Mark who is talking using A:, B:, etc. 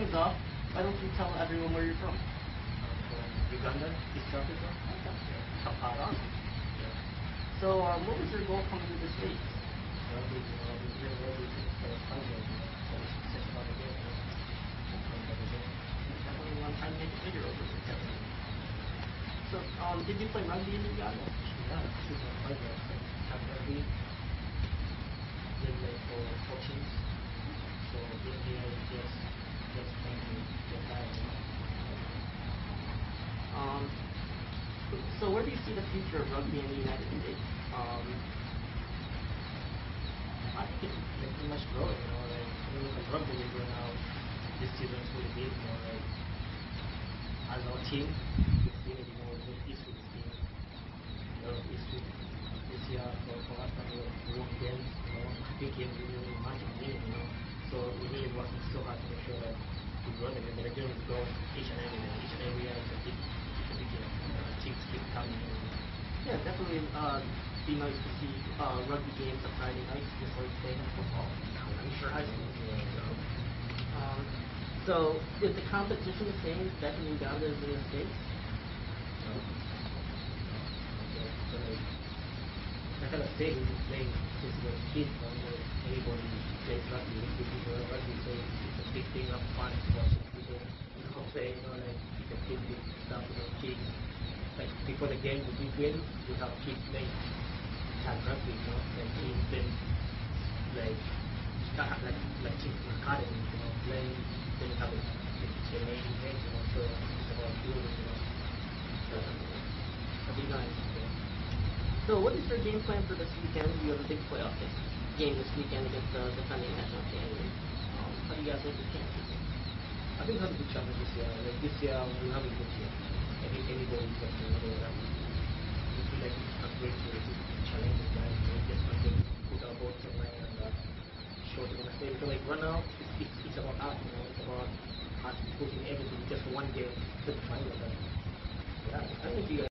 A: things off, why don't you tell everyone where you're from?
B: from Uganda, East Africa. Kampala. Yeah.
A: So, um, what was your goal coming to this league?
B: Um, rugby, you know, I've been playing rugby since I was five years, you know, so it's just about the game, you know. Just playing for the game.
A: Definitely one time make it bigger over there. So, um, did you play rugby in Uganda?
B: Yeah, since I was five years, so have rugby. Played like for four teams. So being here is just, just trying to get by, you know.
A: Um, so where do you see the future of rugby in the United States? Um,
B: I think it's pretty much growing, you know, like rugby league right now, this season is really you know, like as our team, it, you know, we with this team. You know, with this year for, for us and we we won games, you know, big games we really imagine winning, you know. So we're really working so hard to make sure that we grow the game, but again we grow each and every day. Each and every year is a big it's a big teams keep coming in. You know.
A: yeah, definitely uh, be nice to see uh, rugby games on Friday nights just like they have football. I'm sure high school. Um, so is the competition the same back in Uganda as in the States?
B: So, so like I said, we've been playing since we were kids, know, like anybody plays rugby, people rugby, so it's a big thing of fun to watch it. People, you know, play, you know, like you know. Like before the game, we win, we have kids playing tag rugby, you know, like been like start like like in academy, you know, playing, then have a, event, you know, so it's about it, you know. So, nice.
A: So what is your game plan for this weekend? You have a big playoff game game this weekend against the defending national champions. Um, how do you guys look at chances?
B: I think we have a good chance this year. Like this year, we'll have a good year. I think anybody can do whatever. We feel like we just can't to, to, to challenge the guys. We just can't to put our boats on line and uh, show what we're gonna say. So like right now, it's, it's, it's about us. You know, it's about us putting everything just one game to the final. But yeah, I think you guys.